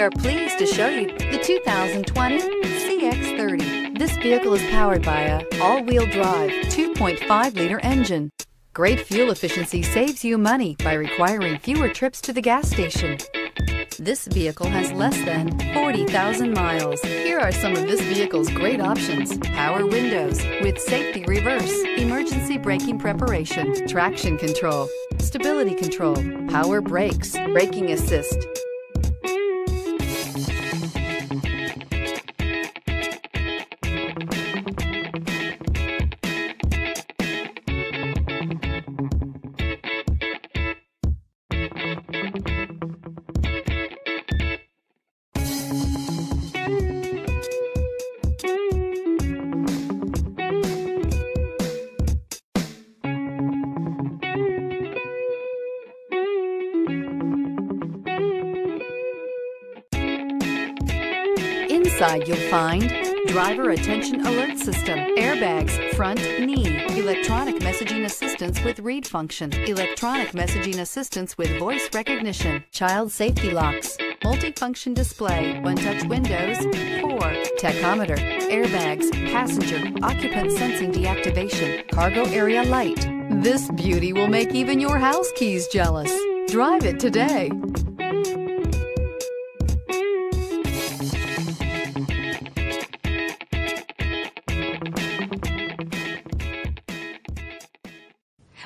are pleased to show you the 2020 CX-30. This vehicle is powered by a all-wheel drive 2.5-liter engine. Great fuel efficiency saves you money by requiring fewer trips to the gas station. This vehicle has less than 40,000 miles. Here are some of this vehicle's great options. Power windows with safety reverse, emergency braking preparation, traction control, stability control, power brakes, braking assist, Inside you'll find driver attention alert system, airbags, front knee, electronic messaging assistance with read function, electronic messaging assistance with voice recognition, child safety locks, multifunction display, one-touch windows, 4, tachometer, airbags, passenger, occupant sensing deactivation, cargo area light. This beauty will make even your house keys jealous. Drive it today.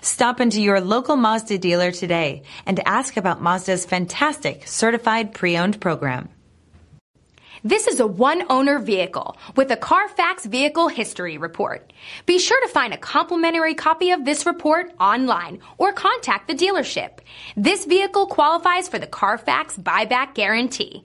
Stop into your local Mazda dealer today and ask about Mazda's fantastic certified pre-owned program. This is a one owner vehicle with a Carfax Vehicle History Report. Be sure to find a complimentary copy of this report online or contact the dealership. This vehicle qualifies for the Carfax Buyback Guarantee.